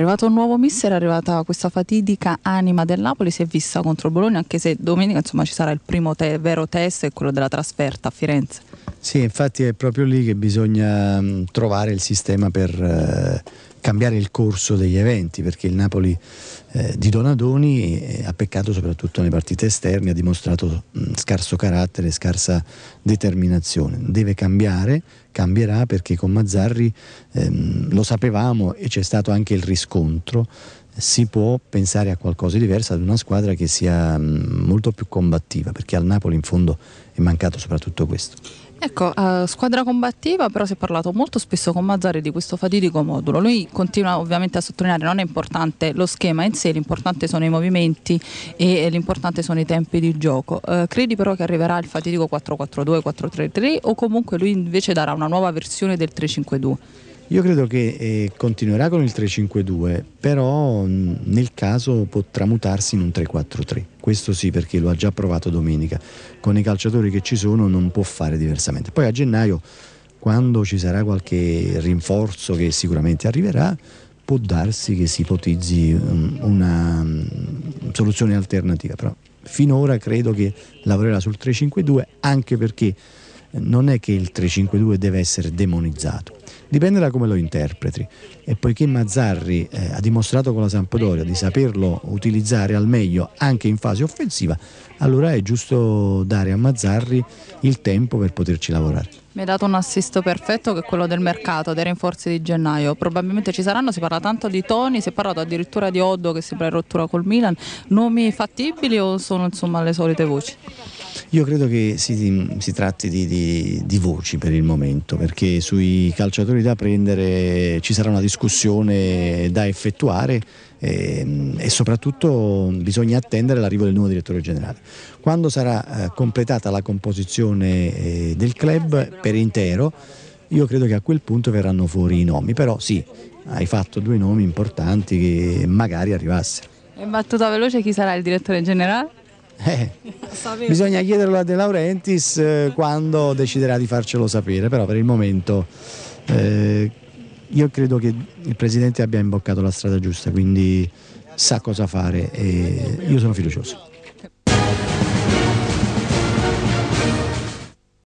Arrivato un nuovo mister, è arrivata questa fatidica anima del Napoli, si è vista contro il Bologna, anche se domenica insomma, ci sarà il primo te- vero test, quello della trasferta a Firenze. Sì, infatti è proprio lì che bisogna mh, trovare il sistema per eh, cambiare il corso degli eventi, perché il Napoli eh, di Donadoni eh, ha peccato soprattutto nelle partite esterne, ha dimostrato mh, scarso carattere, scarsa determinazione. Deve cambiare, cambierà perché con Mazzarri ehm, lo sapevamo e c'è stato anche il riscontro si può pensare a qualcosa di diverso, ad una squadra che sia mh, molto più combattiva, perché al Napoli in fondo è mancato soprattutto questo. Ecco, uh, squadra combattiva, però si è parlato molto spesso con Mazzari di questo fatidico modulo. Lui continua ovviamente a sottolineare che non è importante lo schema in sé, l'importante sono i movimenti e l'importante sono i tempi di gioco. Uh, credi però che arriverà il fatidico 4-4-2, 4-3-3 o comunque lui invece darà una nuova versione del 3-5-2? Io credo che eh, continuerà con il 3-5-2, però mh, nel caso può tramutarsi in un 3-4-3. Questo sì, perché lo ha già provato domenica. Con i calciatori che ci sono non può fare diversamente. Poi a gennaio, quando ci sarà qualche rinforzo che sicuramente arriverà, può darsi che si ipotizzi um, una um, soluzione alternativa. Però finora credo che lavorerà sul 3-5-2 anche perché non è che il 3-5-2 deve essere demonizzato dipende da come lo interpreti e poiché Mazzarri eh, ha dimostrato con la Sampdoria di saperlo utilizzare al meglio anche in fase offensiva, allora è giusto dare a Mazzarri il tempo per poterci lavorare. Mi hai dato un assisto perfetto che è quello del mercato, dei rinforzi di gennaio. Probabilmente ci saranno, si parla tanto di Toni, si è parlato addirittura di Oddo che sembra in rottura col Milan. Nomi fattibili o sono insomma le solite voci? Io credo che si, si tratti di, di, di, voci per il momento, perché sui calciatori da prendere ci sarà una discussione da effettuare e, ehm, e soprattutto bisogna attendere l'arrivo del nuovo direttore generale. Quando sarà eh, completata la composizione eh, del club per intero, io credo che a quel punto verranno fuori i nomi, però sì, hai fatto due nomi importanti che magari arrivassero. In battuta veloce chi sarà il direttore generale? Eh, bisogna chiederlo a De Laurentiis eh, quando deciderà di farcelo sapere, però per il momento eh, io credo che il Presidente abbia imboccato la strada giusta, quindi sa cosa fare e io sono fiducioso.